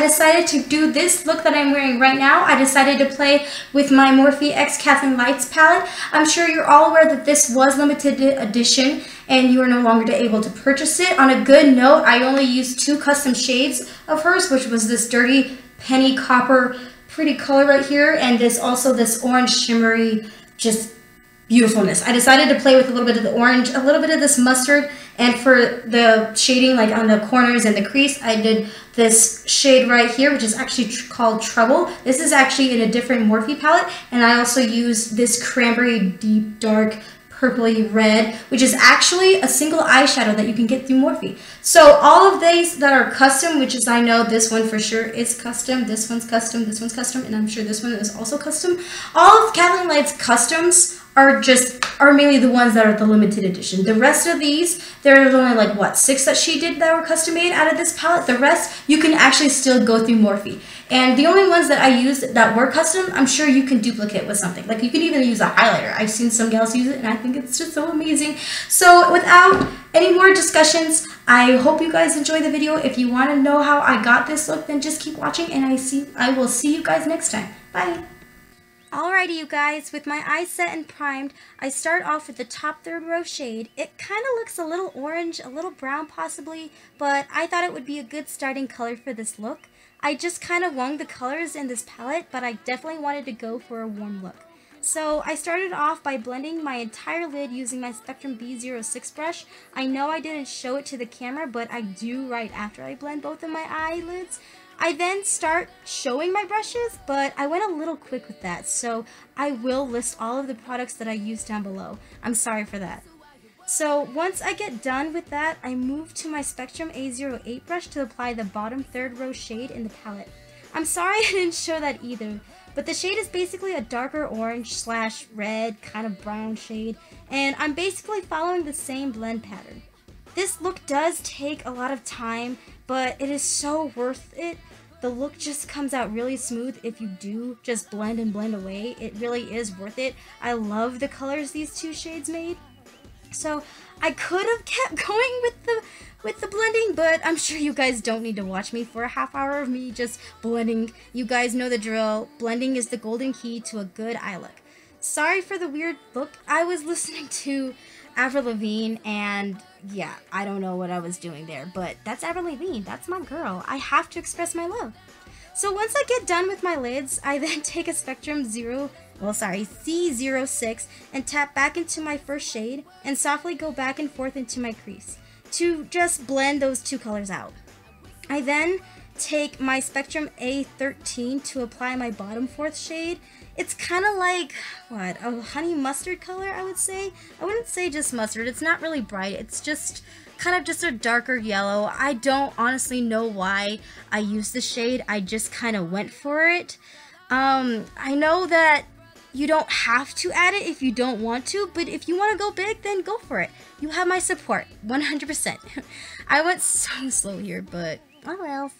decided to do this look that I'm wearing right now. I decided to play with my Morphe X Kathleen Lights palette. I'm sure you're all aware that this was limited edition and you are no longer able to purchase it. On a good note, I only used two custom shades of hers, which was this dirty penny copper pretty color right here and this also this orange shimmery just beautifulness. I decided to play with a little bit of the orange, a little bit of this mustard, and for the shading like on the corners and the crease, I did this shade right here, which is actually tr called Trouble. This is actually in a different Morphe palette, and I also use this cranberry deep dark purpley red, which is actually a single eyeshadow that you can get through Morphe. So all of these that are custom, which is I know this one for sure is custom, this one's custom, this one's custom, and I'm sure this one is also custom. All of Kathleen Light's customs are just are mainly the ones that are the limited edition. The rest of these, there's only like what six that she did that were custom made out of this palette. The rest you can actually still go through Morphe. And the only ones that I used that were custom, I'm sure you can duplicate with something. Like you can even use a highlighter. I've seen some gals use it and I think it's just so amazing. So without any more discussions, I hope you guys enjoy the video. If you want to know how I got this look, then just keep watching and I see I will see you guys next time. Bye. Alrighty you guys, with my eyes set and primed, I start off with the top third row shade. It kind of looks a little orange, a little brown possibly, but I thought it would be a good starting color for this look. I just kind of wung the colors in this palette, but I definitely wanted to go for a warm look. So I started off by blending my entire lid using my Spectrum B06 brush. I know I didn't show it to the camera, but I do right after I blend both of my eyelids. I then start showing my brushes, but I went a little quick with that, so I will list all of the products that I use down below. I'm sorry for that. So once I get done with that, I move to my Spectrum A08 brush to apply the bottom third row shade in the palette. I'm sorry I didn't show that either, but the shade is basically a darker orange slash red kind of brown shade, and I'm basically following the same blend pattern. This look does take a lot of time, but it is so worth it the look just comes out really smooth if you do just blend and blend away. It really is worth it. I love the colors these two shades made. So I could have kept going with the with the blending, but I'm sure you guys don't need to watch me for a half hour of me just blending. You guys know the drill. Blending is the golden key to a good eye look. Sorry for the weird look. I was listening to Avril Lavigne, and yeah, I don't know what I was doing there, but that's Avril Lavigne. That's my girl. I have to express my love. So once I get done with my lids, I then take a Spectrum 0, well sorry, C06 and tap back into my first shade and softly go back and forth into my crease to just blend those two colors out. I then take my Spectrum A13 to apply my bottom fourth shade it's kind of like, what, a honey mustard color, I would say? I wouldn't say just mustard. It's not really bright. It's just kind of just a darker yellow. I don't honestly know why I used the shade. I just kind of went for it. Um, I know that you don't have to add it if you don't want to, but if you want to go big, then go for it. You have my support, 100%. I went so slow here, but oh well.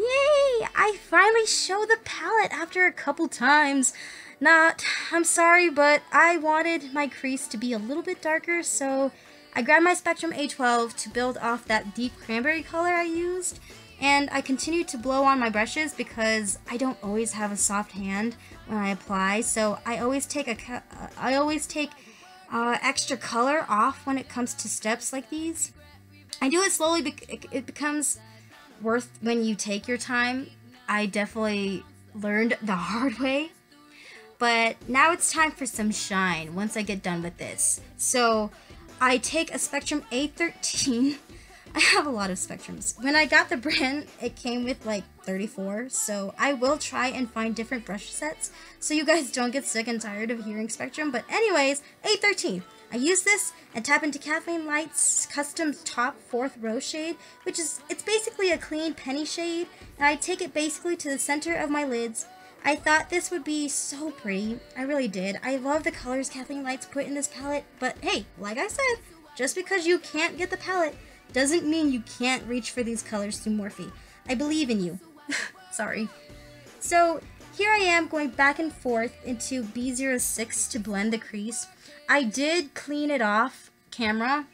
Yay! I finally show the palette after a couple times. Not, I'm sorry, but I wanted my crease to be a little bit darker, so I grabbed my Spectrum A12 to build off that deep cranberry color I used, and I continued to blow on my brushes because I don't always have a soft hand when I apply, so I always take a, uh, always take uh, extra color off when it comes to steps like these. I do it slowly, it becomes worth when you take your time. I definitely learned the hard way. But now it's time for some shine once I get done with this. So I take a Spectrum A13. I have a lot of Spectrums. When I got the brand, it came with like 34, so I will try and find different brush sets so you guys don't get sick and tired of hearing Spectrum. But anyways, A13. I use this and tap into Kathleen Light's custom top fourth row shade, which is, it's basically a clean penny shade, and I take it basically to the center of my lids. I thought this would be so pretty. I really did. I love the colors Kathleen Lights put in this palette, but hey, like I said, just because you can't get the palette doesn't mean you can't reach for these colors through Morphe. I believe in you. Sorry. So, here I am going back and forth into B06 to blend the crease. I did clean it off camera,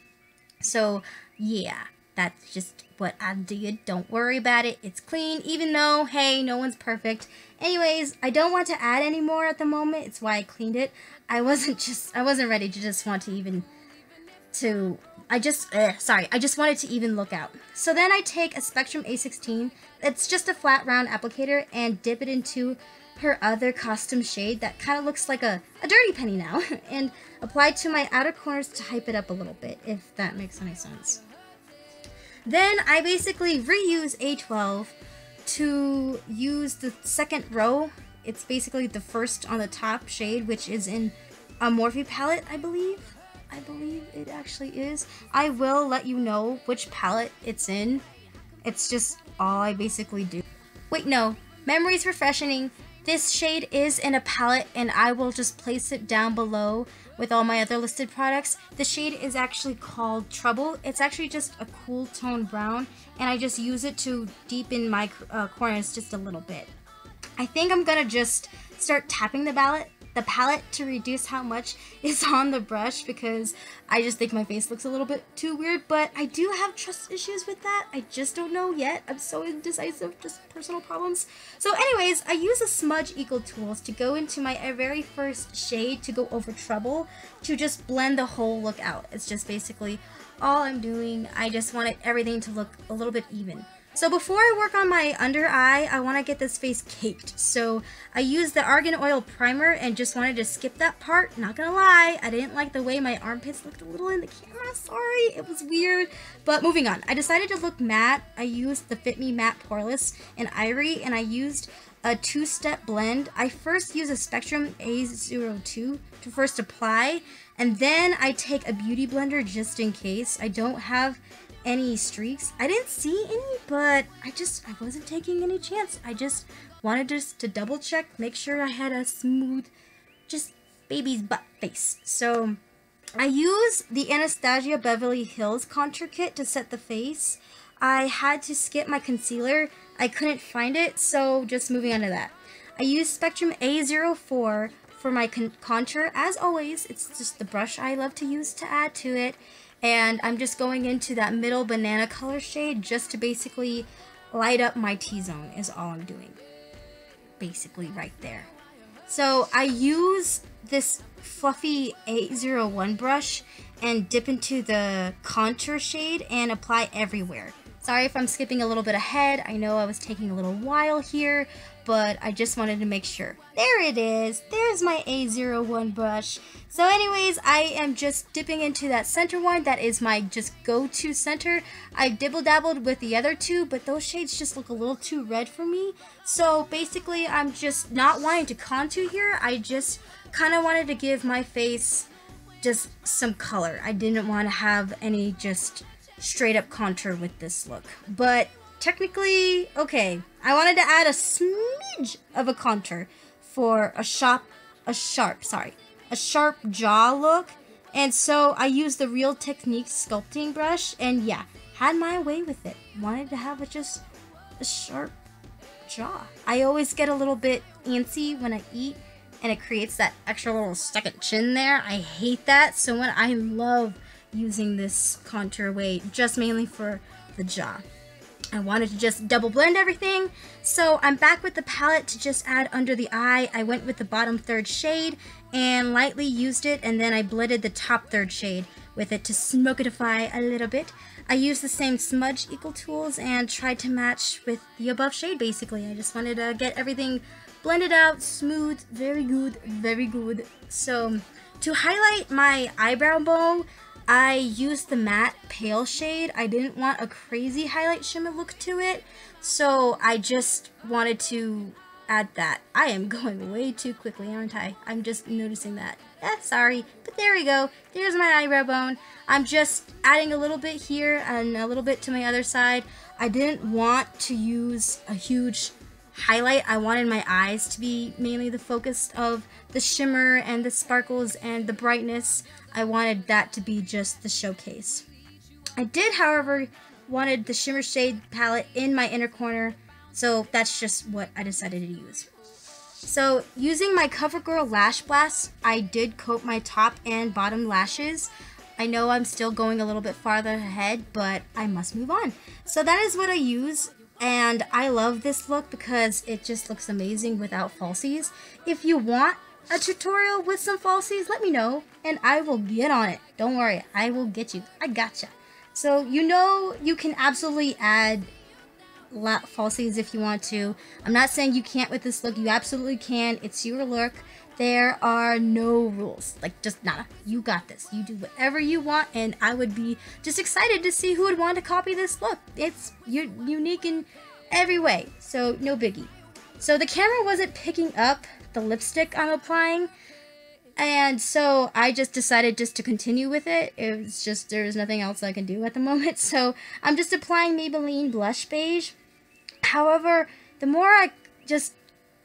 so yeah. That's just what I did. Don't worry about it. It's clean, even though, hey, no one's perfect. Anyways, I don't want to add any more at the moment. It's why I cleaned it. I wasn't just, I wasn't ready to just want to even, to, I just, ugh, sorry, I just wanted to even look out. So then I take a Spectrum A16. It's just a flat round applicator and dip it into her other costume shade that kind of looks like a, a dirty penny now and apply to my outer corners to hype it up a little bit, if that makes any sense. Then I basically reuse A12 to use the second row. It's basically the first on the top shade, which is in a Morphe palette, I believe. I believe it actually is. I will let you know which palette it's in. It's just all I basically do. Wait, no. Memories Refreshing this shade is in a palette and I will just place it down below with all my other listed products. The shade is actually called Trouble. It's actually just a cool tone brown and I just use it to deepen my uh, corners just a little bit. I think I'm gonna just start tapping the palette the palette to reduce how much is on the brush because I just think my face looks a little bit too weird, but I do have trust issues with that. I just don't know yet. I'm so indecisive, just personal problems. So anyways, I use a Smudge Eco Tools to go into my uh, very first shade to go over Trouble to just blend the whole look out. It's just basically all I'm doing. I just wanted everything to look a little bit even. So before I work on my under eye, I want to get this face caked. So I used the Argan Oil Primer and just wanted to skip that part. Not gonna lie, I didn't like the way my armpits looked a little in the camera. Sorry, it was weird. But moving on, I decided to look matte. I used the Fit Me Matte Poreless in Ivory and I used a two-step blend. I first use a Spectrum A02 to first apply and then I take a beauty blender just in case. I don't have any streaks. I didn't see any, but I just, I wasn't taking any chance. I just wanted just to double check, make sure I had a smooth, just baby's butt face. So I use the Anastasia Beverly Hills contour kit to set the face. I had to skip my concealer. I couldn't find it, so just moving on to that. I use Spectrum A04 for my con contour. As always, it's just the brush I love to use to add to it. And I'm just going into that middle banana color shade just to basically light up my T-zone is all I'm doing. Basically right there. So I use this fluffy A01 brush and dip into the contour shade and apply everywhere. Sorry if I'm skipping a little bit ahead. I know I was taking a little while here, but I just wanted to make sure. There it is. There's my A01 brush. So anyways, I am just dipping into that center one. That is my just go-to center. I dibble-dabbled with the other two, but those shades just look a little too red for me. So basically, I'm just not wanting to contour here. I just kind of wanted to give my face just some color. I didn't want to have any just straight up contour with this look. But technically, okay, I wanted to add a smidge of a contour for a sharp, a sharp, sorry, a sharp jaw look. And so I used the Real Techniques sculpting brush and yeah, had my way with it. Wanted to have a, just a sharp jaw. I always get a little bit antsy when I eat and it creates that extra little second chin there. I hate that. So when I love using this contour way just mainly for the jaw. I wanted to just double blend everything, so I'm back with the palette to just add under the eye. I went with the bottom third shade and lightly used it, and then I blended the top third shade with it to smokeify a little bit. I used the same smudge Eco Tools and tried to match with the above shade basically. I just wanted to get everything blended out, smooth, very good, very good. So to highlight my eyebrow bow, I used the matte pale shade. I didn't want a crazy highlight shimmer look to it, so I just wanted to add that. I am going way too quickly, aren't I? I'm just noticing that. Eh, sorry, but there we go. There's my eyebrow bone. I'm just adding a little bit here and a little bit to my other side. I didn't want to use a huge highlight. I wanted my eyes to be mainly the focus of the shimmer and the sparkles and the brightness. I wanted that to be just the showcase. I did, however, wanted the shimmer shade palette in my inner corner, so that's just what I decided to use. So using my CoverGirl Lash Blast, I did coat my top and bottom lashes. I know I'm still going a little bit farther ahead, but I must move on. So that is what I use and I love this look because it just looks amazing without falsies. If you want a tutorial with some falsies, let me know and I will get on it. Don't worry, I will get you. I gotcha. So you know you can absolutely add falsies if you want to. I'm not saying you can't with this look. You absolutely can. It's your look. There are no rules. Like, just nada. You got this. You do whatever you want, and I would be just excited to see who would want to copy this look. It's unique in every way, so no biggie. So the camera wasn't picking up the lipstick I'm applying, and so I just decided just to continue with it. It was just, there's nothing else I can do at the moment, so I'm just applying Maybelline Blush Beige. However, the more I just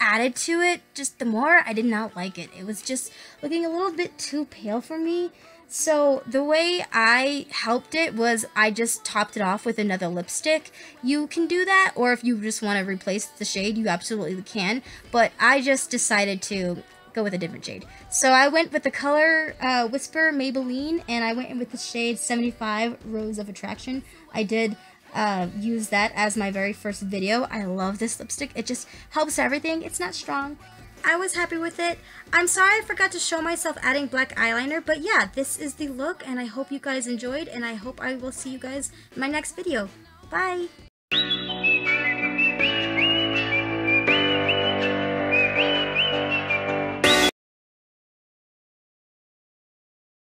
added to it, just the more I did not like it. It was just looking a little bit too pale for me. So the way I helped it was I just topped it off with another lipstick. You can do that, or if you just want to replace the shade, you absolutely can. But I just decided to go with a different shade. So I went with the color uh, Whisper Maybelline, and I went in with the shade 75 Rose of Attraction. I did uh, use that as my very first video. I love this lipstick. It just helps everything. It's not strong. I was happy with it. I'm sorry I forgot to show myself adding black eyeliner, but yeah, this is the look, and I hope you guys enjoyed, and I hope I will see you guys in my next video. Bye!